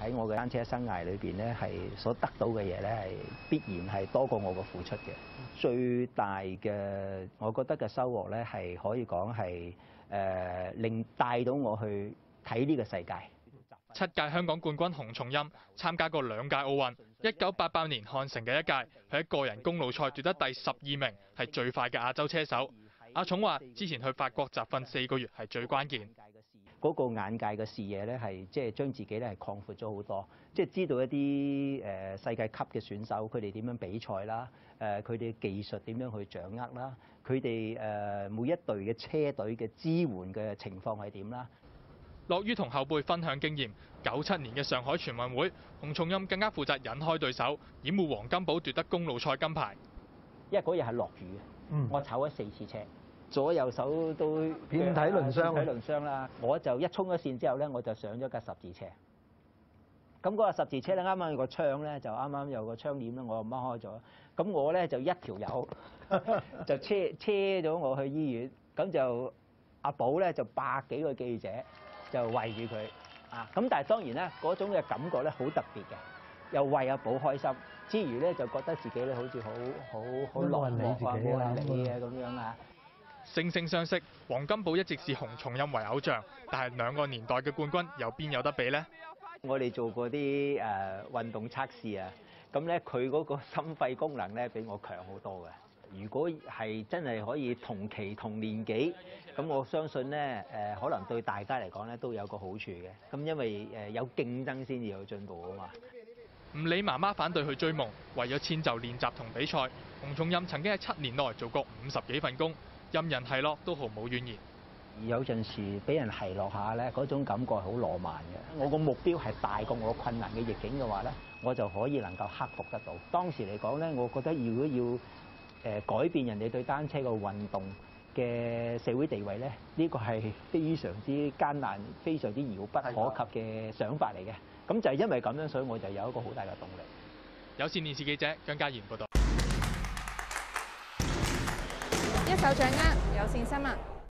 喺我嘅單車生涯裏邊咧，係所得到嘅嘢咧，係必然係多過我嘅付出嘅。最大嘅，我覺得嘅收穫咧，係可以講係誒令帶到我去睇呢個世界。七屆香港冠軍洪松蔭參加過兩屆奧運，一九八八年漢城嘅一屆，佢喺個人公路賽奪得第十二名，係最快嘅亞洲車手。阿寵話：之前去法國集訓四個月係最關鍵。嗰個眼界嘅視野咧，係即係將自己咧係擴闊咗好多，即係知道一啲誒世界級嘅選手佢哋點樣比賽啦，誒佢哋技術點樣去掌握啦，佢哋誒每一隊嘅車隊嘅支援嘅情況係點啦。樂於同後輩分享經驗，九七年嘅上海全運會，洪松蔭更加負責引開對手，掩護黃金寶奪得公路賽金牌。因為嗰日係落雨嘅，嗯我炒咗四次車。左右手都遍體鱗傷遍體鱗傷啦。我就一衝咗線之後咧，我就上咗架十字車。咁嗰架十字車咧，啱啱有個窗咧，就啱啱有個窗簾咧，我就掹開咗。咁我咧就一條友 就車車咗我去醫院。咁就阿寶咧就百幾個記者就圍住佢啊。咁但係當然咧，嗰種嘅感覺咧好特別嘅，又為阿寶開心之餘咧，就覺得自己咧好似好好好落冇人理寞啊，自己冇啊人理嘅咁樣啊。惺惺相惜，黃金寶一直視洪松蔭為偶像，但係兩個年代嘅冠軍又邊有得比呢？我哋做過啲誒、呃、運動測試啊，咁咧佢嗰個心肺功能咧比我強好多嘅。如果係真係可以同期同年紀，咁我相信咧誒、呃，可能對大家嚟講咧都有個好處嘅。咁因為誒有競爭先至有進步啊嘛。唔理媽媽反對去追夢，為咗遷就練習同比賽，洪松蔭曾經喺七年內做過五十幾份工。任人奚落都毫無怨言。有陣時俾人奚落下咧，嗰種感覺係好浪漫嘅。我個目標係大過我困難嘅逆境嘅話咧，我就可以能夠克服得到。當時嚟講咧，我覺得如果要誒改變人哋對單車嘅運動嘅社會地位咧，呢個係 非常之艱難、非常之遙不可及嘅想法嚟嘅。咁就係因為咁樣，所以我就有一個好大嘅動力。有線電視記者姜家賢報道。手掌握有线新闻。